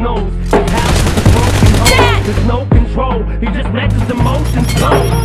knows broken home. There's no control, he just lets his emotions go.